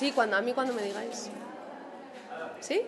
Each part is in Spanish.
Sí, cuando, a mí cuando me digáis. ¿Sí?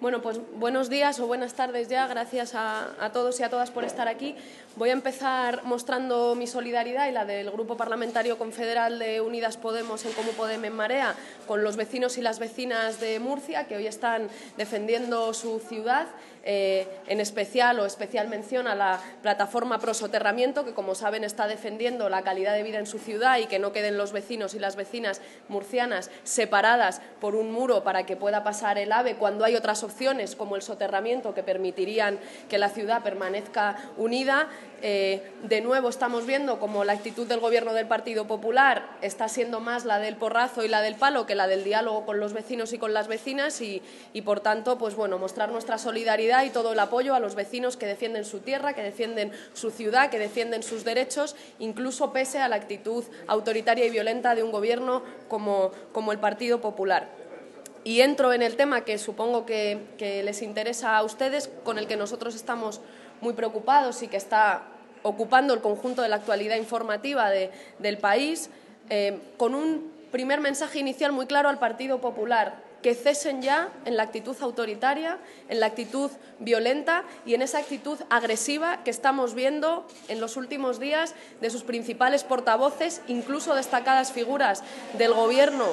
Bueno, pues buenos días o buenas tardes ya. Gracias a, a, todos y a todas por estar aquí. Voy a empezar mostrando mi solidaridad y la del Grupo Parlamentario Confederal de Unidas Podemos en Cómo Podemos en Marea con los vecinos y las vecinas de Murcia que hoy están defendiendo su ciudad. Eh, en especial o especial mención a la plataforma Prosoterramiento, que como saben está defendiendo la calidad de vida en su ciudad y que no queden los vecinos y las vecinas murcianas separadas por un muro para que pueda pasar el AVE cuando hay otras opciones como el soterramiento que permitirían que la ciudad permanezca unida. Eh, de nuevo estamos viendo como la actitud del Gobierno del Partido Popular está siendo más la del porrazo y la del palo que la del diálogo con los vecinos y con las vecinas y, por tanto, pues bueno, mostrar nuestra solidaridad y todo el apoyo a los vecinos que defienden su tierra, que defienden su ciudad, que defienden sus derechos, incluso pese a la actitud autoritaria y violenta de un Gobierno como, como el Partido Popular. Y entro en el tema que supongo que, les interesa a ustedes, con el que nosotros estamos muy preocupados y que está ocupando el conjunto de la actualidad informativa de, del país, eh, con un primer mensaje inicial muy claro al Partido Popular que cesen ya en la actitud autoritaria, en la actitud violenta y en esa actitud agresiva que estamos viendo en los últimos días de sus principales portavoces, incluso destacadas figuras del Gobierno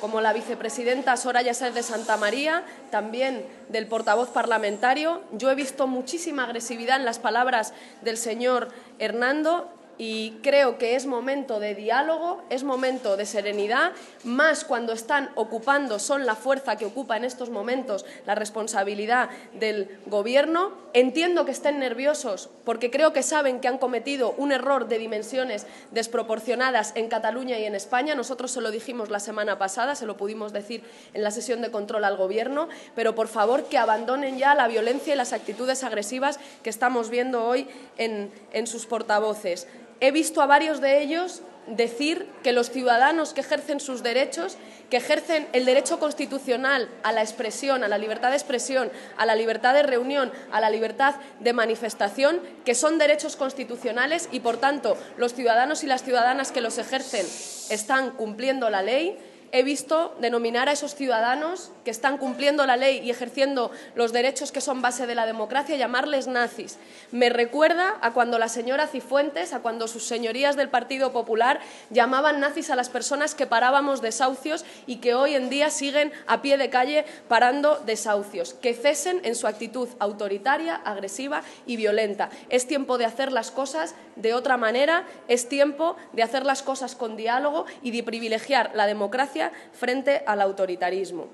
como la vicepresidenta Soraya Sáez de Santa María, también del portavoz parlamentario. Yo he visto muchísima agresividad en las palabras del señor Hernando y creo que es momento de diálogo, es momento de serenidad, más cuando están ocupando, son la fuerza que ocupa en estos momentos la responsabilidad del Gobierno. Entiendo que estén nerviosos porque creo que saben que han cometido un error de dimensiones desproporcionadas en Cataluña y en España. Nosotros se lo dijimos la semana pasada, se lo pudimos decir en la sesión de control al Gobierno, pero por favor que abandonen ya la violencia y las actitudes agresivas que estamos viendo hoy en, en sus portavoces he visto a varios de ellos decir que los ciudadanos que ejercen sus derechos, que ejercen el derecho constitucional a la expresión, a la libertad de expresión, a la libertad de reunión, a la libertad de manifestación, que son derechos constitucionales y, por tanto, los ciudadanos y las ciudadanas que los ejercen están cumpliendo la ley he visto denominar a esos ciudadanos que están cumpliendo la ley y ejerciendo los derechos que son base de la democracia, llamarles nazis. Me recuerda a cuando la señora Cifuentes, a cuando sus señorías del Partido Popular llamaban nazis a las personas que parábamos desahucios y que hoy en día siguen a pie de calle parando desahucios. Que cesen en su actitud autoritaria, agresiva y violenta. Es tiempo de hacer las cosas de otra manera, es tiempo de hacer las cosas con diálogo y de privilegiar la democracia frente al autoritarismo.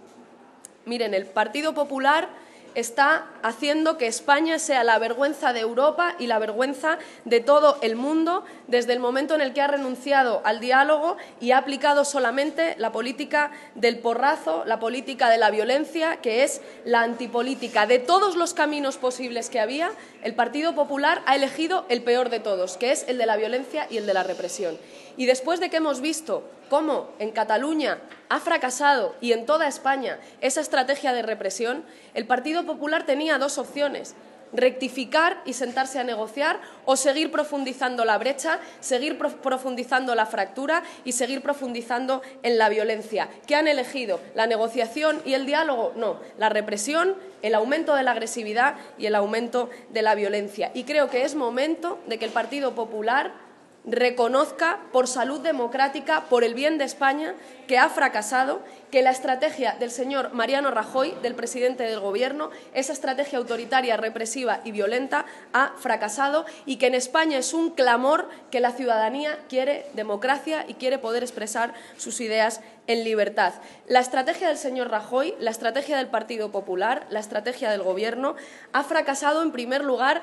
Miren, el Partido Popular está haciendo que España sea la vergüenza de Europa y la vergüenza de todo el mundo desde el momento en el que ha renunciado al diálogo y ha aplicado solamente la política del porrazo, la política de la violencia, que es la antipolítica. De todos los caminos posibles que había, el Partido Popular ha elegido el peor de todos, que es el de la violencia y el de la represión. Y después de que hemos visto cómo en Cataluña ha fracasado y en toda España esa estrategia de represión, el Partido Popular tenía dos opciones rectificar y sentarse a negociar o seguir profundizando la brecha, seguir profundizando la fractura y seguir profundizando en la violencia. ¿Qué han elegido? ¿La negociación y el diálogo? No, la represión, el aumento de la agresividad y el aumento de la violencia. Y creo que es momento de que el Partido Popular reconozca por salud democrática, por el bien de España, que ha fracasado, que la estrategia del señor Mariano Rajoy, del presidente del Gobierno, esa estrategia autoritaria, represiva y violenta, ha fracasado y que en España es un clamor que la ciudadanía quiere democracia y quiere poder expresar sus ideas en libertad. La estrategia del señor Rajoy, la estrategia del Partido Popular, la estrategia del Gobierno ha fracasado en primer lugar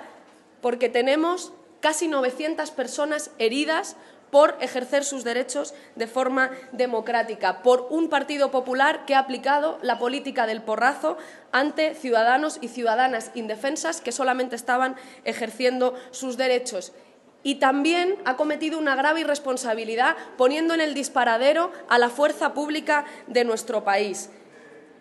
porque tenemos casi 900 personas heridas por ejercer sus derechos de forma democrática, por un Partido Popular que ha aplicado la política del porrazo ante ciudadanos y ciudadanas indefensas que solamente estaban ejerciendo sus derechos. Y también ha cometido una grave irresponsabilidad poniendo en el disparadero a la fuerza pública de nuestro país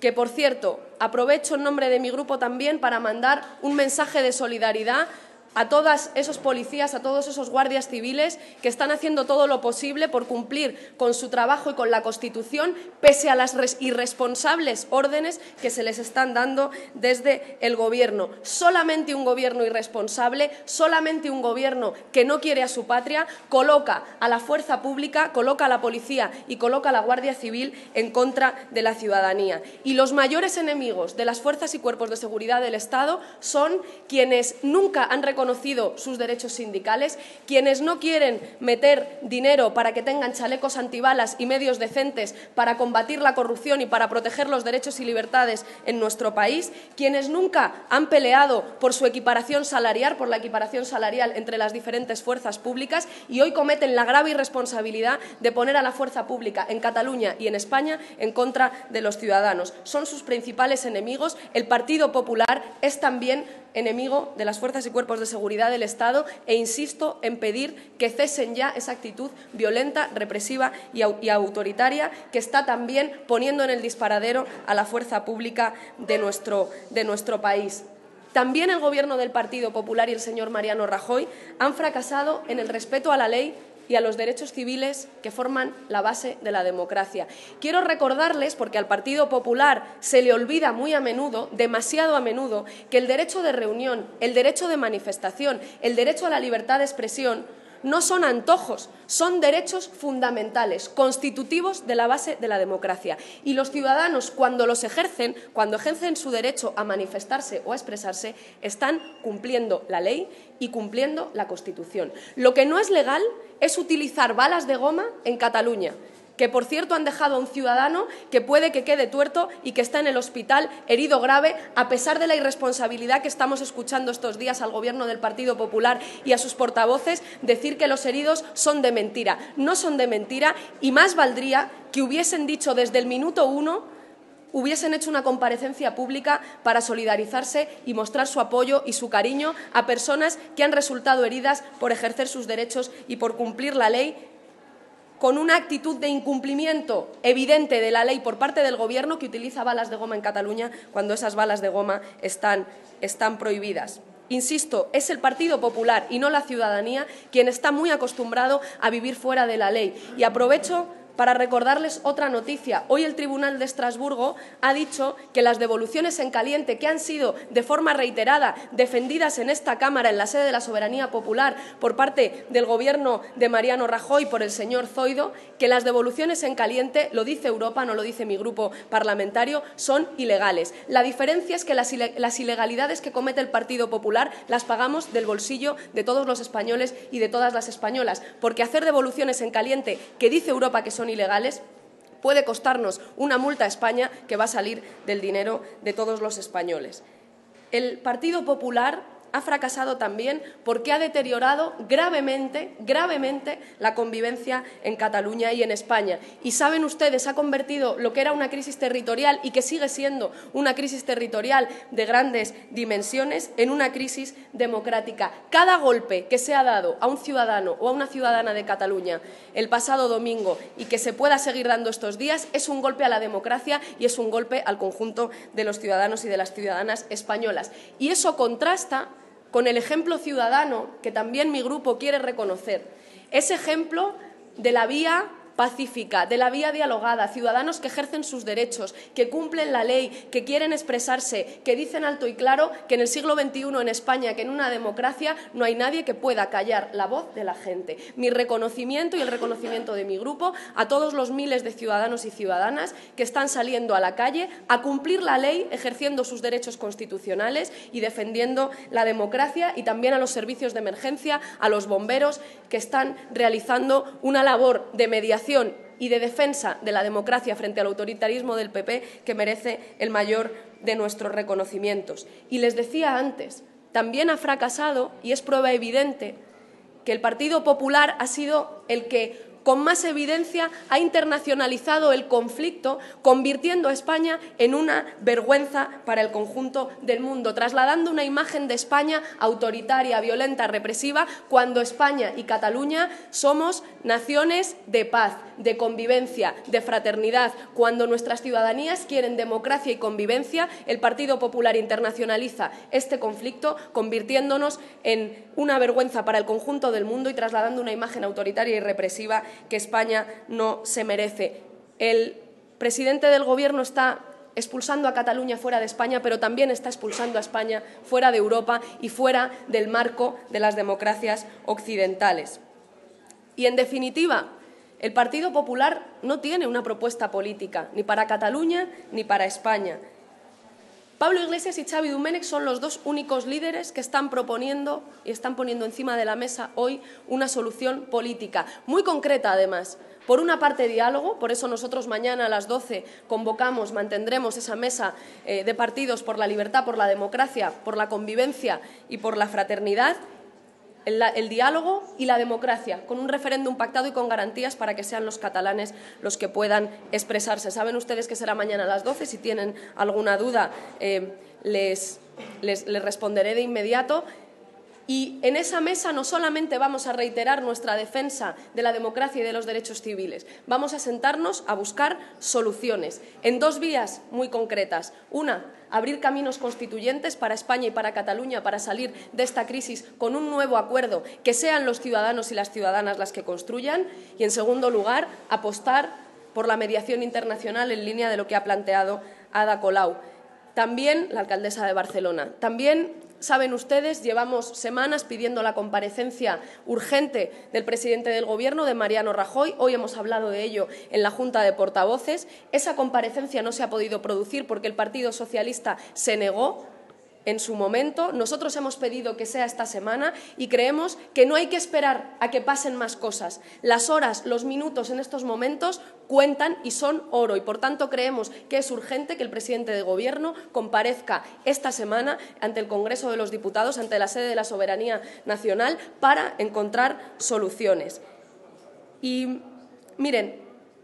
que, por cierto, aprovecho en nombre de mi grupo también para mandar un mensaje de solidaridad a todos esos policías, a todos esos guardias civiles que están haciendo todo lo posible por cumplir con su trabajo y con la Constitución, pese a las irresponsables órdenes que se les están dando desde el Gobierno. Solamente un Gobierno irresponsable, solamente un Gobierno que no quiere a su patria, coloca a la fuerza pública, coloca a la policía y coloca a la Guardia Civil en contra de la ciudadanía. Y los mayores enemigos de las fuerzas y cuerpos de seguridad del Estado son quienes nunca han reconocido conocido sus derechos sindicales, quienes no quieren meter dinero para que tengan chalecos antibalas y medios decentes para combatir la corrupción y para proteger los derechos y libertades en nuestro país, quienes nunca han peleado por su equiparación salarial, por la equiparación salarial entre las diferentes fuerzas públicas y hoy cometen la grave irresponsabilidad de poner a la fuerza pública en Cataluña y en España en contra de los ciudadanos. Son sus principales enemigos. El Partido Popular es también enemigo de las fuerzas y cuerpos de seguridad del Estado e insisto en pedir que cesen ya esa actitud violenta, represiva y, autoritaria que está también poniendo en el disparadero a la fuerza pública de nuestro, de nuestro país. También el Gobierno del Partido Popular y el señor Mariano Rajoy han fracasado en el respeto a la ley y a los derechos civiles que forman la base de la democracia. Quiero recordarles, porque al Partido Popular se le olvida muy a menudo, demasiado a menudo, que el derecho de reunión, el derecho de manifestación, el derecho a la libertad de expresión no son antojos, son derechos fundamentales, constitutivos de la base de la democracia. Y los ciudadanos, cuando los ejercen, cuando ejercen su derecho a manifestarse o a expresarse, están cumpliendo la ley y cumpliendo la Constitución. Lo que no es legal es utilizar balas de goma en Cataluña que por cierto han dejado a un ciudadano que puede que quede tuerto y que está en el hospital herido grave, a pesar de la irresponsabilidad que estamos escuchando estos días al Gobierno del Partido Popular y a sus portavoces decir que los heridos son de mentira. No son de mentira y más valdría que hubiesen dicho desde el minuto uno hubiesen hecho una comparecencia pública para solidarizarse y mostrar su apoyo y su cariño a personas que han resultado heridas por ejercer sus derechos y por cumplir la ley con una actitud de incumplimiento evidente de la ley por parte del Gobierno que utiliza balas de goma en Cataluña cuando esas balas de goma están, están prohibidas. Insisto, es el Partido Popular y no la ciudadanía quien está muy acostumbrado a vivir fuera de la ley. Y aprovecho para recordarles otra noticia. Hoy el Tribunal de Estrasburgo ha dicho que las devoluciones en caliente que han sido de forma reiterada defendidas en esta Cámara, en la sede de la soberanía popular, por parte del Gobierno de Mariano Rajoy por el señor Zoido, que las devoluciones en caliente, lo dice Europa, no lo dice mi grupo parlamentario, son ilegales. La diferencia es que las, ilegalidades que comete el Partido Popular las pagamos del bolsillo de todos los españoles y de todas las españolas, porque hacer devoluciones en caliente, que dice Europa que son ilegales, puede costarnos una multa a España que va a salir del dinero de todos los españoles. El Partido Popular ha fracasado también porque ha deteriorado gravemente, gravemente la convivencia en Cataluña y en España. Y saben ustedes, ha convertido lo que era una crisis territorial y que sigue siendo una crisis territorial de grandes dimensiones en una crisis democrática. Cada golpe que se ha dado a un ciudadano o a una ciudadana de Cataluña el pasado domingo y que se pueda seguir dando estos días es un golpe a la democracia y es un golpe al conjunto de los ciudadanos y de las ciudadanas españolas. Y eso contrasta con el ejemplo ciudadano que también mi grupo quiere reconocer. Ese ejemplo de la vía pacífica, de la vía dialogada, ciudadanos que ejercen sus derechos, que cumplen la ley, que quieren expresarse, que dicen alto y claro que en el siglo XXI en España, que en una democracia no hay nadie que pueda callar la voz de la gente. Mi reconocimiento y el reconocimiento de mi grupo a todos los miles de ciudadanos y ciudadanas que están saliendo a la calle a cumplir la ley, ejerciendo sus derechos constitucionales y defendiendo la democracia y también a los servicios de emergencia, a los bomberos que están realizando una labor de mediación y de defensa de la democracia frente al autoritarismo del PP que merece el mayor de nuestros reconocimientos. Y les decía antes, también ha fracasado, y es prueba evidente, que el Partido Popular ha sido el que con más evidencia ha internacionalizado el conflicto, convirtiendo a España en una vergüenza para el conjunto del mundo, trasladando una imagen de España autoritaria, violenta, represiva, cuando España y Cataluña somos naciones de paz, de convivencia, de fraternidad. Cuando nuestras ciudadanías quieren democracia y convivencia, el Partido Popular internacionaliza este conflicto, convirtiéndonos en una vergüenza para el conjunto del mundo y trasladando una imagen autoritaria y represiva que España no se merece. El presidente del Gobierno está expulsando a Cataluña fuera de España, pero también está expulsando a España fuera de Europa y fuera del marco de las democracias occidentales. Y, en definitiva, el Partido Popular no tiene una propuesta política, ni para Cataluña ni para España. Pablo Iglesias y Xavi Domènech son los dos únicos líderes que están proponiendo y están poniendo encima de la mesa hoy una solución política, muy concreta además. Por una parte, diálogo, por eso nosotros mañana a las 12 convocamos, mantendremos esa mesa eh, de partidos por la libertad, por la democracia, por la convivencia y por la fraternidad el, diálogo y la democracia, con un referéndum pactado y con garantías para que sean los catalanes los que puedan expresarse. Saben ustedes que será mañana a las 12. Si tienen alguna duda, eh, les, les responderé de inmediato. Y en esa mesa no solamente vamos a reiterar nuestra defensa de la democracia y de los derechos civiles, vamos a sentarnos a buscar soluciones en dos vías muy concretas. Una, abrir caminos constituyentes para España y para Cataluña para salir de esta crisis con un nuevo acuerdo, que sean los ciudadanos y las ciudadanas las que construyan. Y, en segundo lugar, apostar por la mediación internacional en línea de lo que ha planteado Ada Colau. También la alcaldesa de Barcelona. También Saben ustedes, llevamos semanas pidiendo la comparecencia urgente del presidente del Gobierno, de Mariano Rajoy. Hoy hemos hablado de ello en la Junta de Portavoces. Esa comparecencia no se ha podido producir porque el Partido Socialista se negó en su momento. Nosotros hemos pedido que sea esta semana y creemos que no hay que esperar a que pasen más cosas. Las horas, los minutos en estos momentos cuentan y son oro y por tanto creemos que es urgente que el presidente de Gobierno comparezca esta semana ante el Congreso de los Diputados, ante la sede de la soberanía nacional, para encontrar soluciones. Y miren,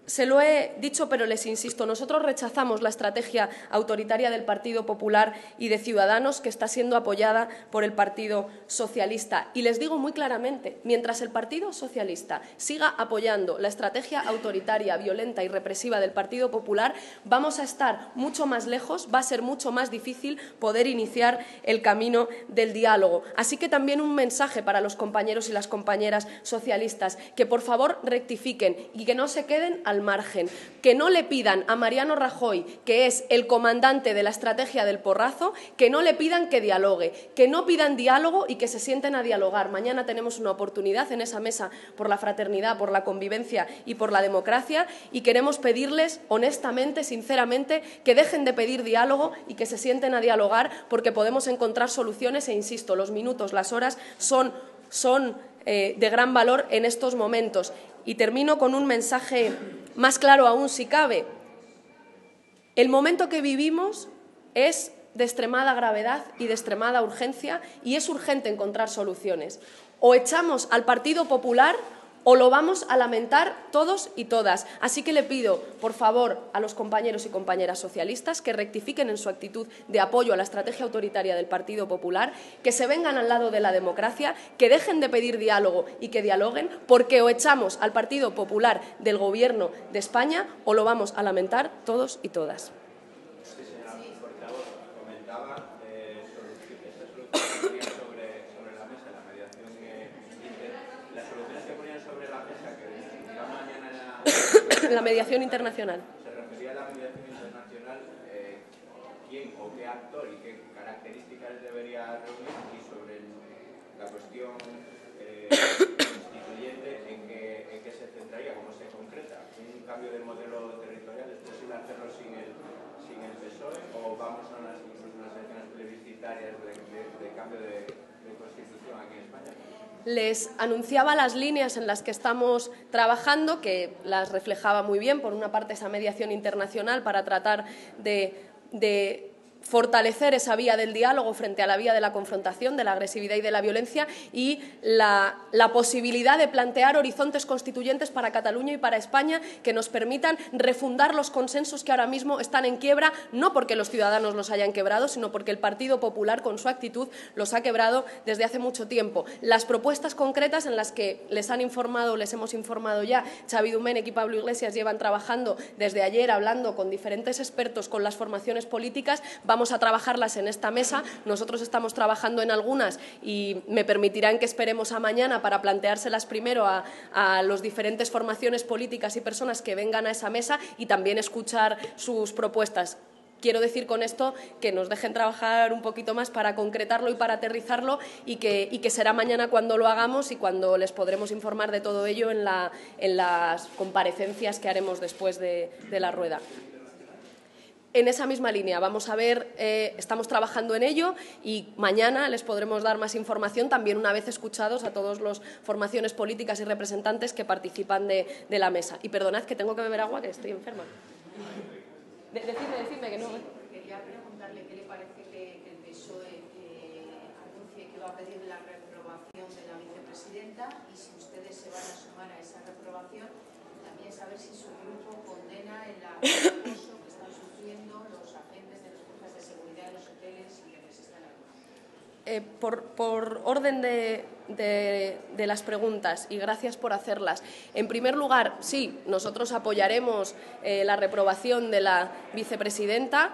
se lo he dicho, pero les insisto, nosotros rechazamos la estrategia autoritaria del Partido Popular y de Ciudadanos que está siendo apoyada por el Partido Socialista. Y les digo muy claramente, mientras el Partido Socialista siga apoyando la estrategia autoritaria, violenta y represiva del Partido Popular, vamos a estar mucho más lejos, va a ser mucho más difícil poder iniciar el camino del diálogo. Así que también un mensaje para los compañeros y las compañeras socialistas, que por favor rectifiquen y que no se queden al margen, que no le pidan a Mariano Rajoy, que es el comandante de la estrategia del porrazo, que no le pidan que dialogue, que no pidan diálogo y que se sienten a dialogar. Mañana tenemos una oportunidad en esa mesa por la fraternidad, por la convivencia y por la democracia y queremos pedirles honestamente, sinceramente, que dejen de pedir diálogo y que se sienten a dialogar porque podemos encontrar soluciones e, insisto, los minutos, las horas son, son eh, de gran valor en estos momentos. Y termino con un mensaje más claro aún si cabe. El momento que vivimos es de extremada gravedad y de extremada urgencia y es urgente encontrar soluciones. O echamos al Partido Popular o lo vamos a lamentar todos y todas. Así que le pido, por favor, a los compañeros y compañeras socialistas que rectifiquen en su actitud de apoyo a la estrategia autoritaria del Partido Popular, que se vengan al lado de la democracia, que dejen de pedir diálogo y que dialoguen, porque o echamos al Partido Popular del Gobierno de España o lo vamos a lamentar todos y todas. La mediación internacional. Se refería a la mediación internacional, eh, quién o qué actor y qué características debería reunir y sobre la cuestión eh, constituyente en qué, se centraría, cómo se concreta. ¿Un cambio de modelo territorial es posible hacerlo sin el, sin el PSOE o vamos a unas, unas elecciones plebiscitarias de, cambio de constitución aquí en España? Les anunciaba las líneas en las que estamos trabajando, que las reflejaba muy bien, por una parte esa mediación internacional para tratar de, fortalecer esa vía del diálogo frente a la vía de la confrontación, de la agresividad y de la violencia y la, posibilidad de plantear horizontes constituyentes para Cataluña y para España que nos permitan refundar los consensos que ahora mismo están en quiebra, no porque los ciudadanos los hayan quebrado, sino porque el Partido Popular, con su actitud, los ha quebrado desde hace mucho tiempo. Las propuestas concretas en las que les han informado, les hemos informado ya, Xavi Domènech y Pablo Iglesias llevan trabajando desde ayer, hablando con diferentes expertos, con las formaciones políticas, vamos a trabajarlas en esta mesa. Nosotros estamos trabajando en algunas y me permitirán que esperemos a mañana para planteárselas primero a, a las diferentes formaciones políticas y personas que vengan a esa mesa y también escuchar sus propuestas. Quiero decir con esto que nos dejen trabajar un poquito más para concretarlo y para aterrizarlo y que, será mañana cuando lo hagamos y cuando les podremos informar de todo ello en, la, en las comparecencias que haremos después de, de la rueda en esa misma línea. Vamos a ver, eh, estamos trabajando en ello y mañana les podremos dar más información, también una vez escuchados a todas las formaciones políticas y representantes que participan de, la mesa. Y perdonad que tengo que beber agua, que estoy enferma. decidme, decidme que no. Quería preguntarle qué le parece que, el PSOE eh, anuncie que va a pedir la reprobación de la vicepresidenta y si ustedes se van a sumar a esa reprobación, también saber si su grupo condena el acoso Eh, por, orden de, las preguntas y gracias por hacerlas. En primer lugar, sí, nosotros apoyaremos eh, la reprobación de la vicepresidenta.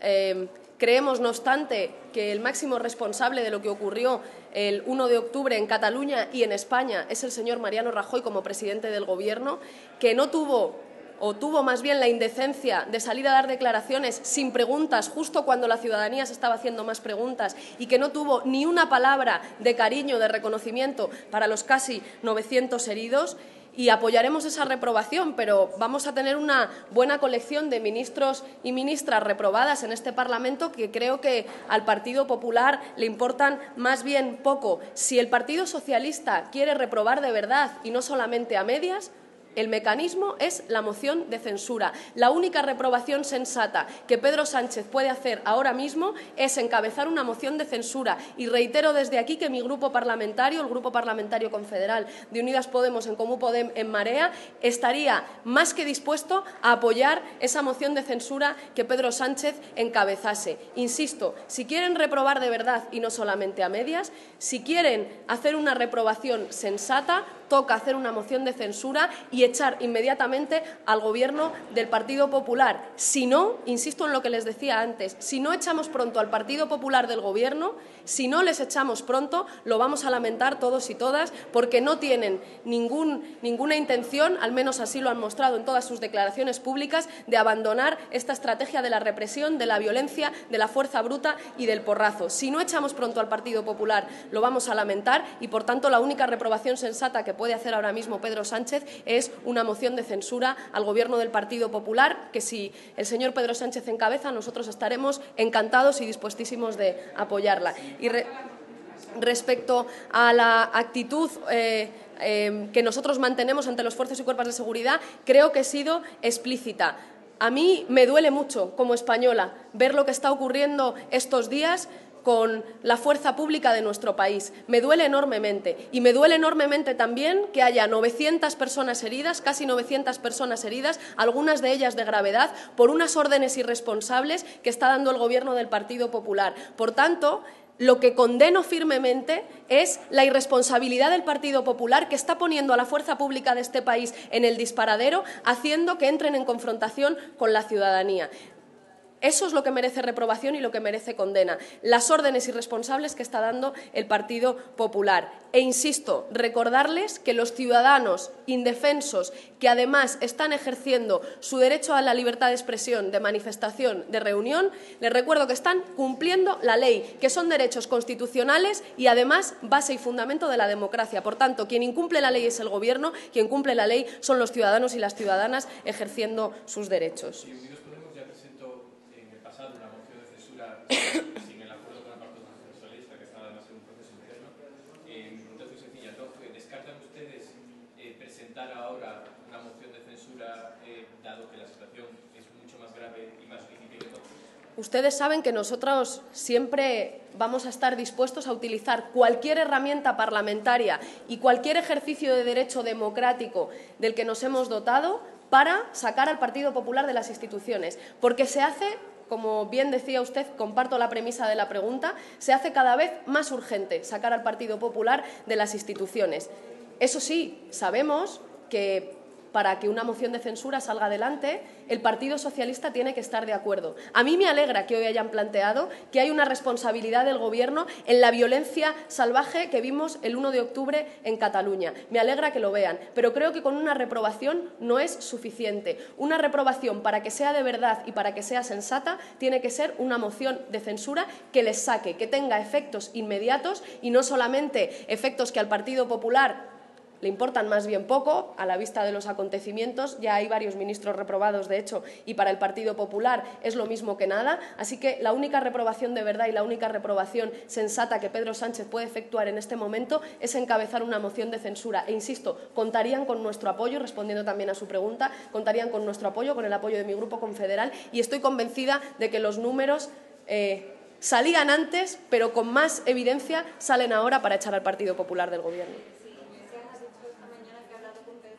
Eh, creemos, no obstante, que el máximo responsable de lo que ocurrió el 1 de octubre en Cataluña y en España es el señor Mariano Rajoy como presidente del Gobierno, que no tuvo o tuvo más bien la indecencia de salir a dar declaraciones sin preguntas, justo cuando la ciudadanía se estaba haciendo más preguntas, y que no tuvo ni una palabra de cariño, de reconocimiento para los casi 900 heridos, y apoyaremos esa reprobación, pero vamos a tener una buena colección de ministros y ministras reprobadas en este Parlamento que creo que al Partido Popular le importan más bien poco. Si el Partido Socialista quiere reprobar de verdad y no solamente a medias, el mecanismo es la moción de censura. La única reprobación sensata que Pedro Sánchez puede hacer ahora mismo es encabezar una moción de censura. Y reitero desde aquí que mi grupo parlamentario, el Grupo Parlamentario Confederal de Unidas Podemos en Comú Podem en Marea, estaría más que dispuesto a apoyar esa moción de censura que Pedro Sánchez encabezase. Insisto, si quieren reprobar de verdad y no solamente a medias, si quieren hacer una reprobación sensata, toca hacer una moción de censura y echar inmediatamente al Gobierno del Partido Popular. Si no, insisto en lo que les decía antes, si no echamos pronto al Partido Popular del Gobierno, si no les echamos pronto, lo vamos a lamentar todos y todas, porque no tienen ninguna intención, al menos así lo han mostrado en todas sus declaraciones públicas, de abandonar esta estrategia de la represión, de la violencia, de la fuerza bruta y del porrazo. Si no echamos pronto al Partido Popular, lo vamos a lamentar y, por tanto, la única reprobación sensata que puede hacer ahora mismo Pedro Sánchez es una moción de censura al Gobierno del Partido Popular, que si el señor Pedro Sánchez encabeza, nosotros estaremos encantados y dispuestísimos de apoyarla. Y respecto a la actitud eh, eh, que nosotros mantenemos ante los fuerzas y cuerpos de seguridad, creo que he sido explícita. A mí me duele mucho, como española, ver lo que está ocurriendo estos días con la fuerza pública de nuestro país. Me duele enormemente. Y me duele enormemente también que haya 900 personas heridas, casi 900 personas heridas, algunas de ellas de gravedad, por unas órdenes irresponsables que está dando el Gobierno del Partido Popular. Por tanto, lo que condeno firmemente es la irresponsabilidad del Partido Popular que está poniendo a la fuerza pública de este país en el disparadero, haciendo que entren en confrontación con la ciudadanía. Eso es lo que merece reprobación y lo que merece condena. Las órdenes irresponsables que está dando el Partido Popular. E insisto, recordarles que los ciudadanos indefensos que además están ejerciendo su derecho a la libertad de expresión, de manifestación, de reunión, les recuerdo que están cumpliendo la ley, que son derechos constitucionales y además base y fundamento de la democracia. Por tanto, quien incumple la ley es el Gobierno, quien cumple la ley son los ciudadanos y las ciudadanas ejerciendo sus derechos. sin el acuerdo con el Partido Socialista, que está además en un proceso interno. Eh, mi pregunta es muy sencilla. ¿Descartan ustedes eh, presentar ahora una moción de censura, eh, dado que la situación es mucho más grave y más difícil que entonces? Ustedes saben que nosotros siempre vamos a estar dispuestos a utilizar cualquier herramienta parlamentaria y cualquier ejercicio de derecho democrático del que nos hemos dotado para sacar al Partido Popular de las instituciones, porque se hace como bien decía usted, comparto la premisa de la pregunta, se hace cada vez más urgente sacar al Partido Popular de las instituciones. Eso sí, sabemos que para que una moción de censura salga adelante, el Partido Socialista tiene que estar de acuerdo. A mí me alegra que hoy hayan planteado que hay una responsabilidad del Gobierno en la violencia salvaje que vimos el 1 de octubre en Cataluña. Me alegra que lo vean, pero creo que con una reprobación no es suficiente. Una reprobación para que sea de verdad y para que sea sensata tiene que ser una moción de censura que les saque, que tenga efectos inmediatos y no solamente efectos que al Partido Popular le importan más bien poco a la vista de los acontecimientos. Ya hay varios ministros reprobados, de hecho, y para el Partido Popular es lo mismo que nada. Así que la única reprobación de verdad y la única reprobación sensata que Pedro Sánchez puede efectuar en este momento es encabezar una moción de censura. E insisto, contarían con nuestro apoyo, respondiendo también a su pregunta, contarían con nuestro apoyo, con el apoyo de mi grupo confederal y estoy convencida de que los números. Eh, salían antes, pero con más evidencia salen ahora para echar al Partido Popular del Gobierno.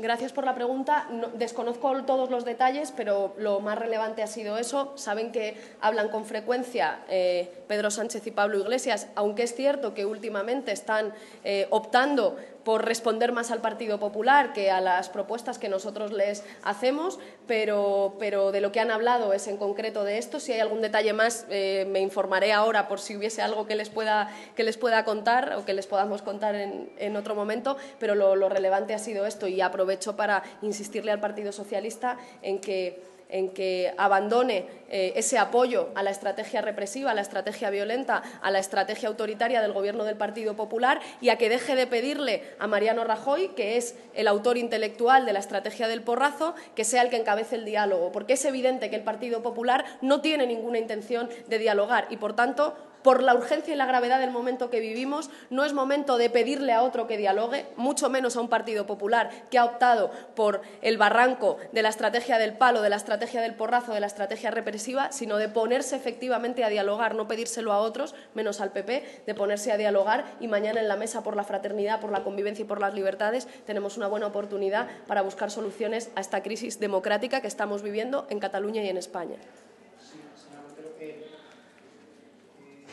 Gracias por la pregunta. desconozco todos los detalles, pero lo más relevante ha sido eso. Saben que hablan con frecuencia eh, Pedro Sánchez y Pablo Iglesias, aunque es cierto que últimamente están eh, optando por responder más al Partido Popular que a las propuestas que nosotros les hacemos, pero, pero de lo que han hablado es en concreto de esto. Si hay algún detalle más, eh, me informaré ahora por si hubiese algo que les pueda, que les pueda contar o que les podamos contar en, en otro momento, pero lo, lo relevante ha sido esto y aprovecho para insistirle al Partido Socialista en que en que abandone eh, ese apoyo a la estrategia represiva, a la estrategia violenta, a la estrategia autoritaria del Gobierno del Partido Popular y a que deje de pedirle a Mariano Rajoy, que es el autor intelectual de la estrategia del porrazo, que sea el que encabece el diálogo, porque es evidente que el Partido Popular no tiene ninguna intención de dialogar y, por tanto, por la urgencia y la gravedad del momento que vivimos, no es momento de pedirle a otro que dialogue, mucho menos a un Partido Popular que ha optado por el barranco de la estrategia del palo, de la estrategia del porrazo, de la estrategia represiva, sino de ponerse efectivamente a dialogar, no pedírselo a otros, menos al PP, de ponerse a dialogar y mañana en la mesa por la fraternidad, por la convivencia y por las libertades tenemos una buena oportunidad para buscar soluciones a esta crisis democrática que estamos viviendo en Cataluña y en España.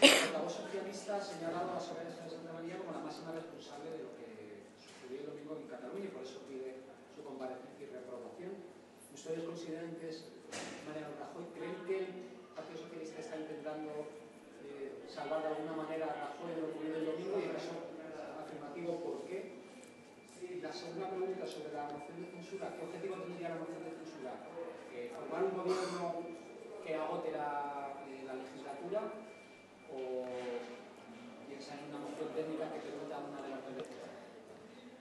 La socialista ha señalado a Soraya Sánchez de María como la máxima responsable de lo que sucedió el domingo en Cataluña y por eso pide su comparecencia y reprobación. ¿Ustedes consideran que es Mariano Rajoy? ¿Creen que el Partido Socialista está intentando eh, salvar de alguna manera a Rajoy de lo ocurrido el domingo y en caso afirmativo por qué? La segunda pregunta sobre la moción de censura, ¿qué objetivo tendría la moción de censura? ¿Formar un gobierno que agote la, eh, la legislatura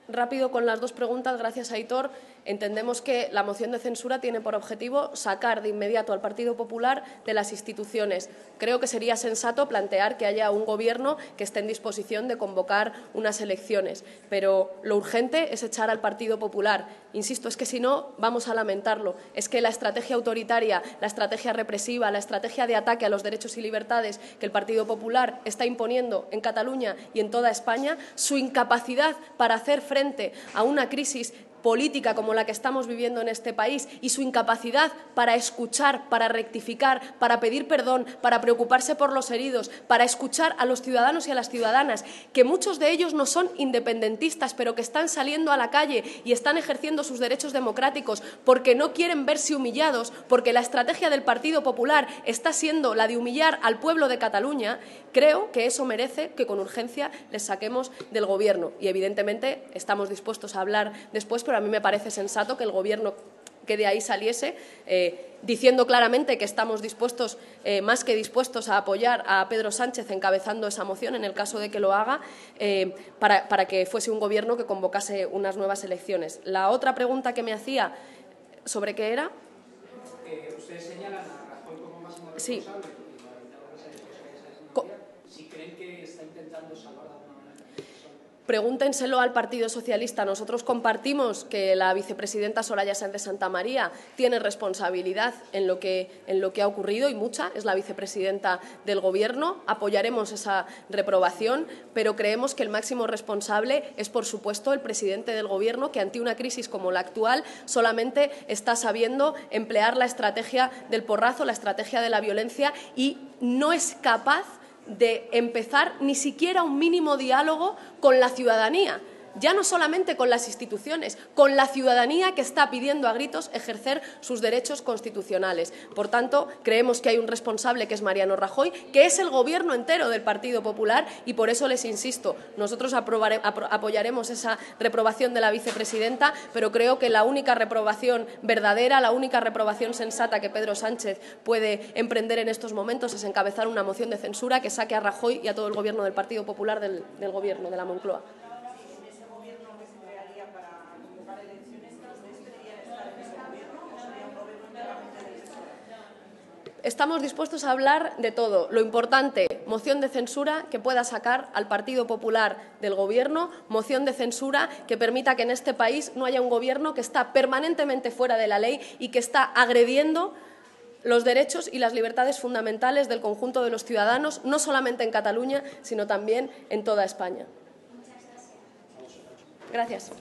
Rápido con las dos preguntas, gracias Aitor. Entendemos que la moción de censura tiene por objetivo sacar de inmediato al Partido Popular de las instituciones. Creo que sería sensato plantear que haya un Gobierno que esté en disposición de convocar unas elecciones, pero lo urgente es echar al Partido Popular. Insisto, es que si no, vamos a lamentarlo. Es que la estrategia autoritaria, la estrategia represiva, la estrategia de ataque a los derechos y libertades que el Partido Popular está imponiendo en Cataluña y en toda España, su incapacidad para hacer frente a una crisis política como la que estamos viviendo en este país y su incapacidad para escuchar, para rectificar, para pedir perdón, para preocuparse por los heridos, para escuchar a los ciudadanos y a las ciudadanas, que muchos de ellos no son independentistas, pero que están saliendo a la calle y están ejerciendo sus derechos democráticos porque no quieren verse humillados, porque la estrategia del Partido Popular está siendo la de humillar al pueblo de Cataluña, creo que eso merece que con urgencia les saquemos del Gobierno. Y, evidentemente, estamos dispuestos a hablar después, a mí me parece sensato que el Gobierno que de ahí saliese, eh, diciendo claramente que estamos dispuestos, eh, más que dispuestos, a apoyar a Pedro Sánchez encabezando esa moción, en el caso de que lo haga, eh, para, para, que fuese un gobierno que convocase unas nuevas elecciones. La otra pregunta que me hacía, ¿sobre qué era? ustedes señalan a Rajoy como máximo responsable. Sí. Si creen que que está intentando salvar de alguna manera el PSOE? Pregúntenselo al Partido Socialista. Nosotros compartimos que la vicepresidenta Soraya Sáenz de Santa María tiene responsabilidad en lo, que, en lo que ha ocurrido y mucha, es la vicepresidenta del Gobierno. Apoyaremos esa reprobación, pero creemos que el máximo responsable es, por supuesto, el presidente del Gobierno, que ante una crisis como la actual solamente está sabiendo emplear la estrategia del porrazo, la estrategia de la violencia y no es capaz de empezar ni siquiera un mínimo diálogo con la ciudadanía, ya no solamente con las instituciones, con la ciudadanía que está pidiendo a gritos ejercer sus derechos constitucionales. Por tanto, creemos que hay un responsable que es Mariano Rajoy, que es el gobierno entero del Partido Popular y por eso les insisto, nosotros apoyaremos esa reprobación de la vicepresidenta, pero creo que la única reprobación verdadera, la única reprobación sensata que Pedro Sánchez puede emprender en estos momentos es encabezar una moción de censura que saque a Rajoy y a todo el gobierno del Partido Popular del, gobierno de la Moncloa. Estamos dispuestos a hablar de todo. Lo importante, moción de censura que pueda sacar al Partido Popular del Gobierno, moción de censura que permita que en este país no haya un Gobierno que está permanentemente fuera de la ley y que está agrediendo los derechos y las libertades fundamentales del conjunto de los ciudadanos, no solamente en Cataluña, sino también en toda España. Gracias.